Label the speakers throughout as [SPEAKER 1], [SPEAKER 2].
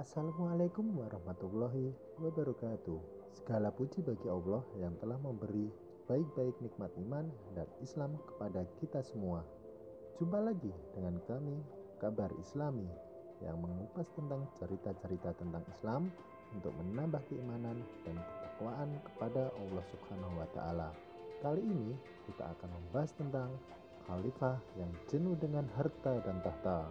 [SPEAKER 1] Assalamualaikum warahmatullahi wabarakatuh. Segala puji bagi Allah yang telah memberi baik-baik nikmat iman dan Islam kepada kita semua. Jumpa lagi dengan kami, Kabar Islami, yang mengupas tentang cerita-cerita tentang Islam untuk menambah keimanan dan ketakwaan kepada Allah Subhanahu wa taala. Kali ini kita akan membahas tentang khalifah yang jenuh dengan harta dan tahta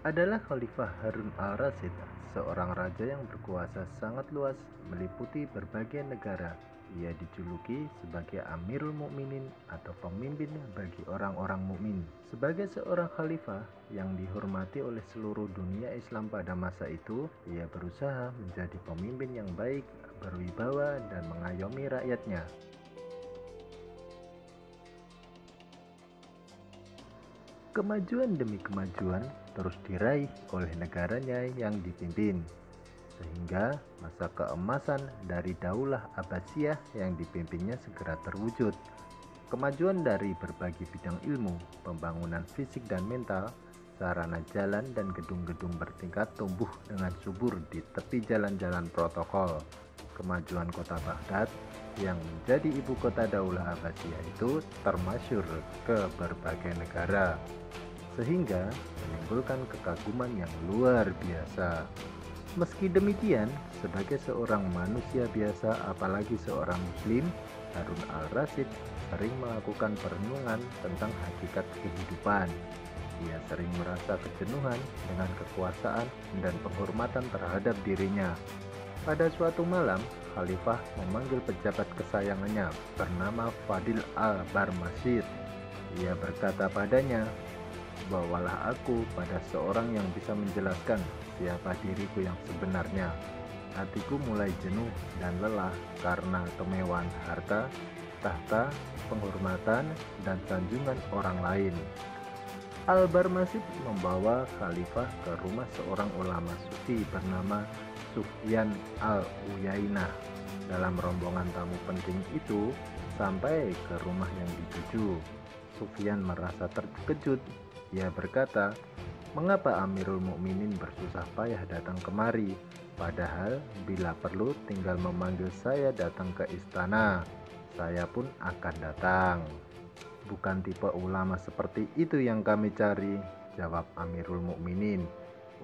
[SPEAKER 1] adalah Khalifah Harun al-Rasyid, seorang raja yang berkuasa sangat luas meliputi berbagai negara. Ia dijuluki sebagai Amirul Mukminin atau pemimpin bagi orang-orang mukmin. Sebagai seorang khalifah yang dihormati oleh seluruh dunia Islam pada masa itu, ia berusaha menjadi pemimpin yang baik, berwibawa dan mengayomi rakyatnya. Kemajuan demi kemajuan terus diraih oleh negaranya yang dipimpin, sehingga masa keemasan dari Daulah Abbasiyah yang dipimpinnya segera terwujud. Kemajuan dari berbagai bidang ilmu, pembangunan fisik dan mental, sarana jalan dan gedung-gedung bertingkat tumbuh dengan subur di tepi jalan-jalan protokol. Kemajuan kota Baghdad yang menjadi ibu kota Daulah Abbasiyah itu termasyur ke berbagai negara sehingga menimbulkan kekaguman yang luar biasa. Meski demikian, sebagai seorang manusia biasa apalagi seorang muslim, Harun al-Rasyid sering melakukan perenungan tentang hakikat kehidupan. Ia sering merasa kejenuhan dengan kekuasaan dan penghormatan terhadap dirinya. Pada suatu malam, Khalifah memanggil pejabat kesayangannya bernama Fadil al-Barmasir. Ia berkata padanya, bawalah aku pada seorang yang bisa menjelaskan siapa diriku yang sebenarnya. Hatiku mulai jenuh dan lelah karena kemewahan harta, tahta, penghormatan, dan sanjungan orang lain. Al-Barmasid membawa khalifah ke rumah seorang ulama sufi bernama Sufyan al-Uyainah. Dalam rombongan tamu penting itu, sampai ke rumah yang dituju, Sufyan merasa terkejut ia berkata, "Mengapa Amirul Mukminin bersusah payah datang kemari, padahal bila perlu tinggal memanggil saya datang ke istana, saya pun akan datang." Bukan tipe ulama seperti itu yang kami cari, jawab Amirul Mukminin.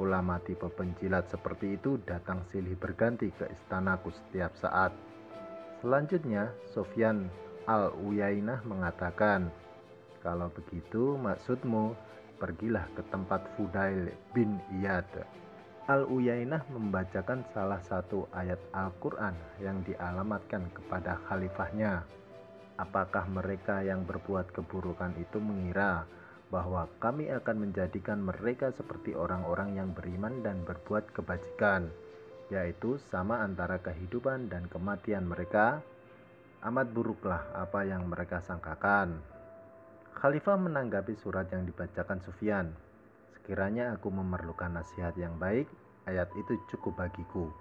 [SPEAKER 1] Ulama tipe penjilat seperti itu datang silih berganti ke istanaku setiap saat. Selanjutnya, Sofyan Al-Uyainah mengatakan, "Kalau begitu, maksudmu pergilah ke tempat Fudail bin Iyad. Al-Uyainah membacakan salah satu ayat Al-Quran yang dialamatkan kepada khalifahnya. Apakah mereka yang berbuat keburukan itu mengira bahwa kami akan menjadikan mereka seperti orang-orang yang beriman dan berbuat kebajikan, yaitu sama antara kehidupan dan kematian mereka? Amat buruklah apa yang mereka sangkakan. Khalifah menanggapi surat yang dibacakan Sufyan. Sekiranya aku memerlukan nasihat yang baik, ayat itu cukup bagiku.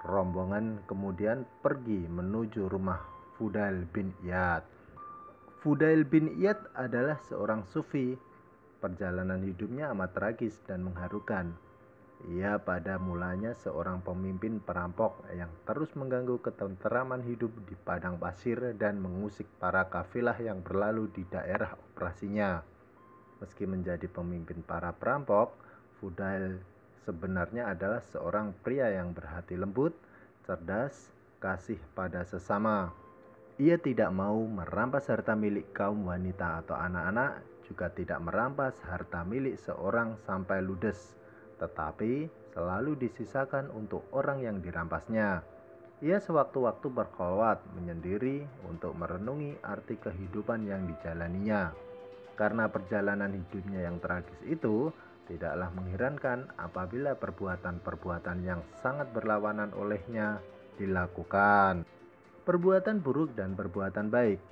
[SPEAKER 1] Rombongan kemudian pergi menuju rumah Fudail bin Iyad. Fudail bin Iyad adalah seorang sufi. Perjalanan hidupnya amat tragis dan mengharukan. Ia pada mulanya seorang pemimpin perampok yang terus mengganggu ketenteraman hidup di padang pasir dan mengusik para kafilah yang berlalu di daerah operasinya. Meski menjadi pemimpin para perampok, Fudail sebenarnya adalah seorang pria yang berhati lembut, cerdas, kasih pada sesama. Ia tidak mau merampas harta milik kaum wanita atau anak-anak, juga tidak merampas harta milik seorang sampai ludes tetapi selalu disisakan untuk orang yang dirampasnya. Ia sewaktu-waktu berkhawat menyendiri untuk merenungi arti kehidupan yang dijalaninya. Karena perjalanan hidupnya yang tragis itu, tidaklah mengherankan apabila perbuatan-perbuatan yang sangat berlawanan olehnya dilakukan. Perbuatan buruk dan perbuatan baik,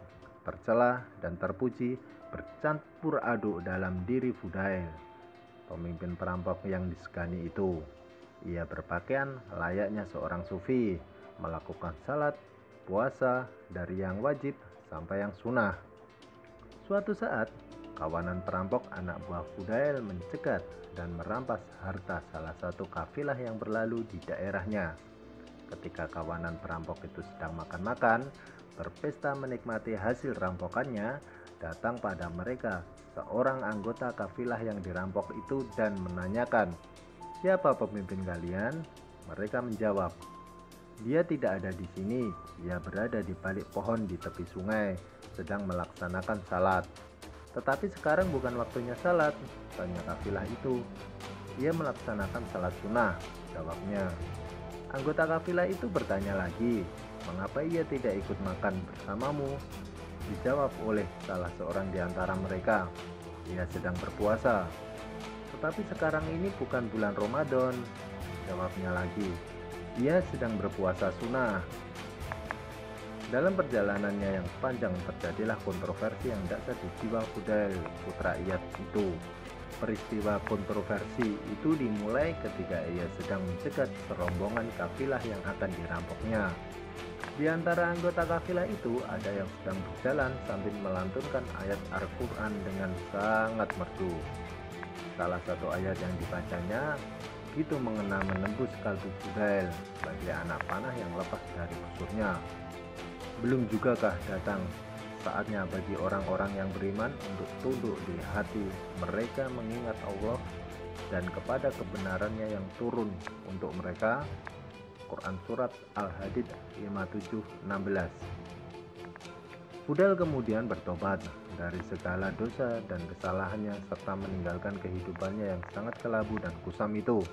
[SPEAKER 1] tercela dan terpuji bercampur aduk dalam diri Fudail pemimpin perampok yang disegani itu. Ia berpakaian layaknya seorang sufi, melakukan salat, puasa dari yang wajib sampai yang sunnah. Suatu saat, kawanan perampok anak buah Fudail mencegat dan merampas harta salah satu kafilah yang berlalu di daerahnya. Ketika kawanan perampok itu sedang makan-makan, berpesta menikmati hasil rampokannya, datang pada mereka seorang anggota kafilah yang dirampok itu dan menanyakan, "Siapa pemimpin kalian?" Mereka menjawab, "Dia tidak ada di sini. Dia berada di balik pohon di tepi sungai, sedang melaksanakan salat." Tetapi sekarang bukan waktunya salat, tanya kafilah itu. Ia melaksanakan salat sunnah, jawabnya. Anggota kafilah itu bertanya lagi, mengapa ia tidak ikut makan bersamamu? Dijawab oleh salah seorang di antara mereka, ia sedang berpuasa. Tetapi sekarang ini bukan bulan Ramadan, jawabnya lagi. Ia sedang berpuasa sunnah. Dalam perjalanannya yang panjang terjadilah kontroversi yang dasar di jiwa Fudail putra Iyad itu. Peristiwa kontroversi itu dimulai ketika ia sedang mencegat serombongan kafilah yang akan dirampoknya. Di antara anggota kafilah itu ada yang sedang berjalan sambil melantunkan ayat Al-Quran dengan sangat merdu. Salah satu ayat yang dibacanya itu mengena menembus kalbu Fudail bagi anak panah yang lepas dari kusurnya. Belum jugakah datang saatnya bagi orang-orang yang beriman untuk tunduk di hati mereka mengingat Allah dan kepada kebenarannya yang turun untuk mereka. Quran Surat Al-Hadid 5716 Budal kemudian bertobat dari segala dosa dan kesalahannya serta meninggalkan kehidupannya yang sangat kelabu dan kusam itu.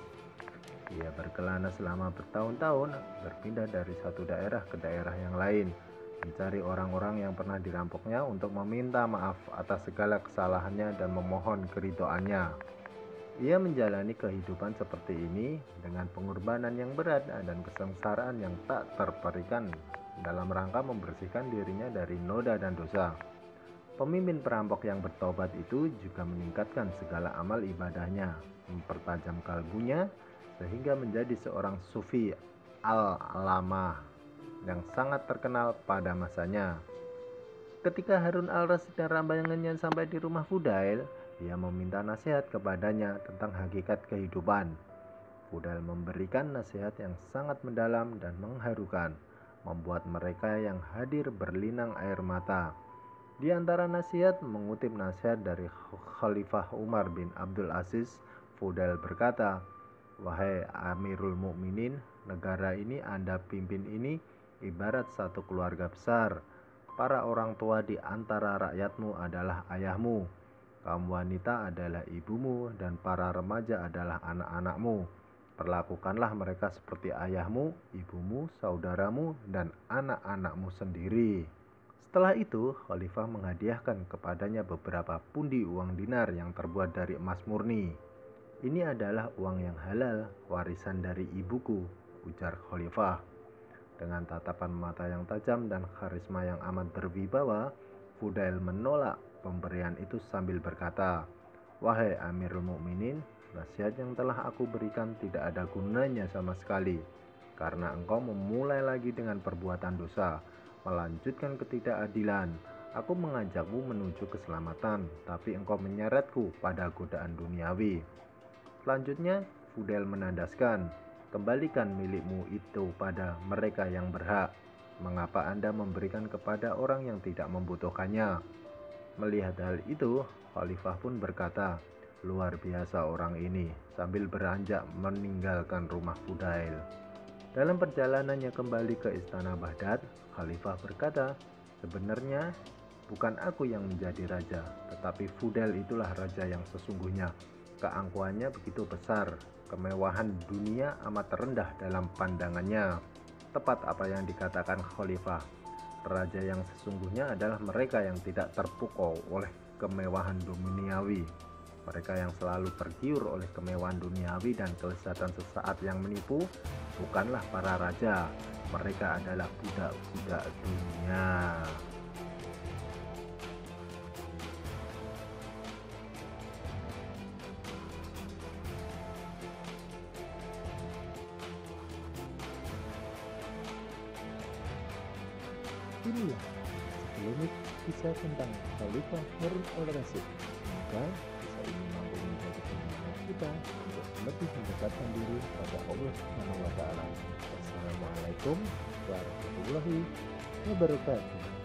[SPEAKER 1] Ia berkelana selama bertahun-tahun, berpindah dari satu daerah ke daerah yang lain, mencari orang-orang yang pernah dirampoknya untuk meminta maaf atas segala kesalahannya dan memohon keridoannya. Ia menjalani kehidupan seperti ini dengan pengorbanan yang berat dan kesengsaraan yang tak terperikan dalam rangka membersihkan dirinya dari noda dan dosa. Pemimpin perampok yang bertobat itu juga meningkatkan segala amal ibadahnya, mempertajam kalbunya, sehingga menjadi seorang sufi al-alamah yang sangat terkenal pada masanya. Ketika Harun al-Rasyid dan rambangannya sampai di rumah Fudail, ia meminta nasihat kepadanya tentang hakikat kehidupan. Fudail memberikan nasihat yang sangat mendalam dan mengharukan, membuat mereka yang hadir berlinang air mata. Di antara nasihat mengutip nasihat dari Khalifah Umar bin Abdul Aziz, Fudail berkata, "Wahai Amirul Mukminin, negara ini Anda pimpin ini ibarat satu keluarga besar. Para orang tua di antara rakyatmu adalah ayahmu, kaum wanita adalah ibumu, dan para remaja adalah anak-anakmu. Perlakukanlah mereka seperti ayahmu, ibumu, saudaramu, dan anak-anakmu sendiri. Setelah itu, Khalifah menghadiahkan kepadanya beberapa pundi uang dinar yang terbuat dari emas murni. Ini adalah uang yang halal, warisan dari ibuku, ujar Khalifah. Dengan tatapan mata yang tajam dan karisma yang amat berwibawa, Fudail menolak pemberian itu sambil berkata, "Wahai Amirul Mukminin, nasihat yang telah aku berikan tidak ada gunanya sama sekali, karena engkau memulai lagi dengan perbuatan dosa, melanjutkan ketidakadilan. Aku mengajakmu menuju keselamatan, tapi engkau menyeretku pada godaan duniawi." Selanjutnya, Fudail menandaskan, Kembalikan milikmu itu pada mereka yang berhak. Mengapa Anda memberikan kepada orang yang tidak membutuhkannya? Melihat hal itu, Khalifah pun berkata, "Luar biasa orang ini," sambil beranjak meninggalkan rumah Fudail. Dalam perjalanannya kembali ke istana Baghdad, Khalifah berkata, "Sebenarnya bukan aku yang menjadi raja, tetapi Fudail itulah raja yang sesungguhnya. Keangkuhannya begitu besar, kemewahan dunia amat rendah dalam pandangannya. Tepat apa yang dikatakan Khalifah, raja yang sesungguhnya adalah mereka yang tidak terpukau oleh kemewahan duniawi. Mereka yang selalu tergiur oleh kemewahan duniawi dan kelezatan sesaat yang menipu bukanlah para raja, mereka adalah budak-budak dunia.
[SPEAKER 2] Inilah sekelumit kisah tentang Khalifah Harun al-Rasyid
[SPEAKER 1] semoga kisah ini mampu menjadi penyemangat kita untuk lebih mendekatkan diri pada Allah Subhanahu wa. Wassalamualaikum warahmatullahi wabarakatuh.